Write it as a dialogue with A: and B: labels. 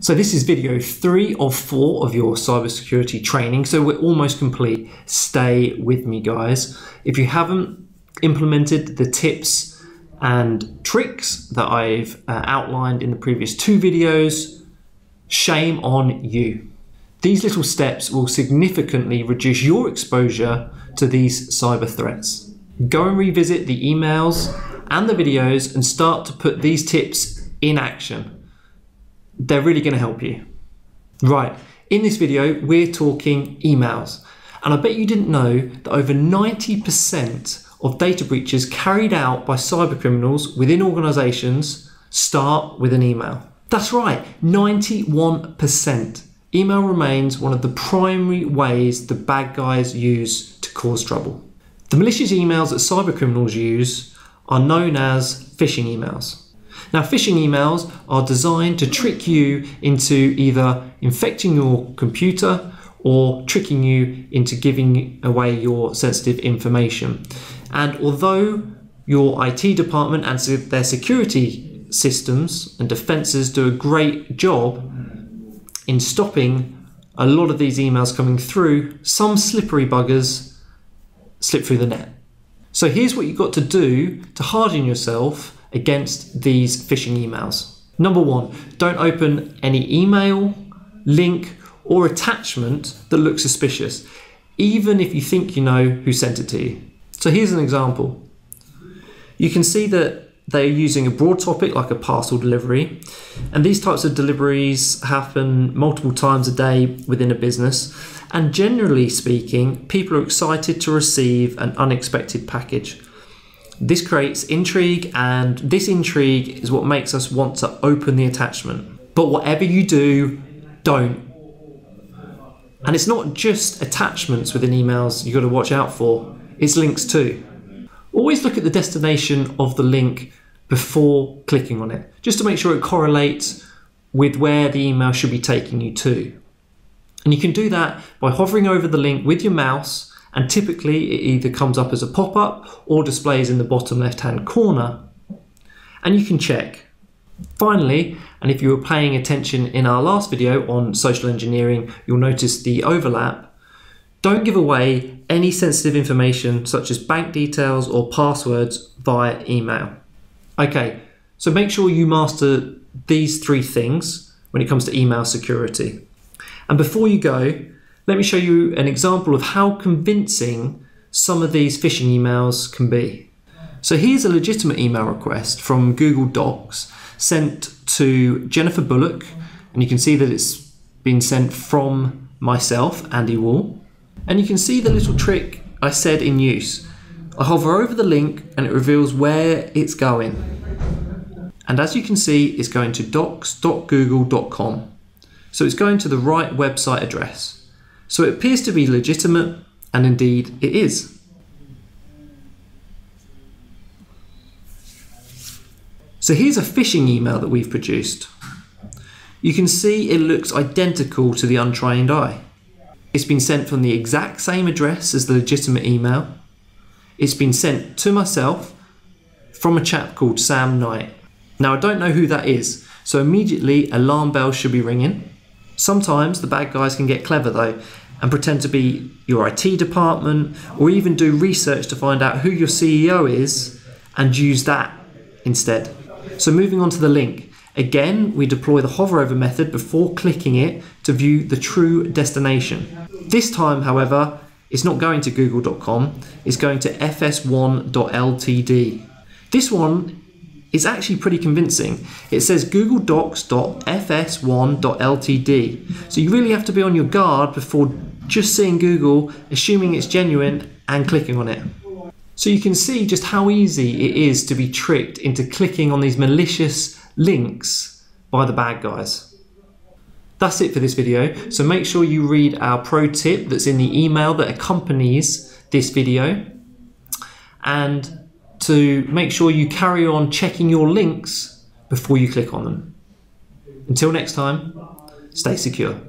A: So this is video three of four of your cybersecurity training. So we're almost complete. Stay with me guys. If you haven't implemented the tips and tricks that I've uh, outlined in the previous two videos, shame on you. These little steps will significantly reduce your exposure to these cyber threats. Go and revisit the emails and the videos and start to put these tips in action they're really going to help you. Right, in this video, we're talking emails. And I bet you didn't know that over 90% of data breaches carried out by cyber criminals within organizations start with an email. That's right, 91%. Email remains one of the primary ways the bad guys use to cause trouble. The malicious emails that cyber criminals use are known as phishing emails. Now, phishing emails are designed to trick you into either infecting your computer or tricking you into giving away your sensitive information. And although your IT department and their security systems and defenses do a great job in stopping a lot of these emails coming through, some slippery buggers slip through the net. So here's what you've got to do to harden yourself against these phishing emails. Number one, don't open any email, link, or attachment that looks suspicious, even if you think you know who sent it to you. So here's an example. You can see that they're using a broad topic like a parcel delivery, and these types of deliveries happen multiple times a day within a business. And generally speaking, people are excited to receive an unexpected package. This creates intrigue, and this intrigue is what makes us want to open the attachment. But whatever you do, don't. And it's not just attachments within emails you've got to watch out for, it's links too. Always look at the destination of the link before clicking on it, just to make sure it correlates with where the email should be taking you to. And you can do that by hovering over the link with your mouse and typically it either comes up as a pop-up or displays in the bottom left hand corner and you can check. Finally, and if you were paying attention in our last video on social engineering, you'll notice the overlap. Don't give away any sensitive information such as bank details or passwords via email. Okay, so make sure you master these three things when it comes to email security. And before you go, let me show you an example of how convincing some of these phishing emails can be. So here's a legitimate email request from Google Docs sent to Jennifer Bullock, and you can see that it's been sent from myself, Andy Wall. And you can see the little trick I said in use. I hover over the link and it reveals where it's going. And as you can see, it's going to docs.google.com. So it's going to the right website address. So it appears to be legitimate, and indeed it is. So here's a phishing email that we've produced. You can see it looks identical to the untrained eye. It's been sent from the exact same address as the legitimate email. It's been sent to myself from a chap called Sam Knight. Now I don't know who that is, so immediately alarm bells should be ringing. Sometimes the bad guys can get clever though and pretend to be your IT department or even do research to find out who your CEO is and use that instead. So moving on to the link. Again, we deploy the hover over method before clicking it to view the true destination. This time, however, it's not going to google.com, it's going to fs1.ltd. This one is actually pretty convincing. It says Google Docs.fs1.ltd. So you really have to be on your guard before just seeing Google, assuming it's genuine, and clicking on it. So you can see just how easy it is to be tricked into clicking on these malicious links by the bad guys. That's it for this video, so make sure you read our pro tip that's in the email that accompanies this video. And to make sure you carry on checking your links before you click on them. Until next time, stay secure.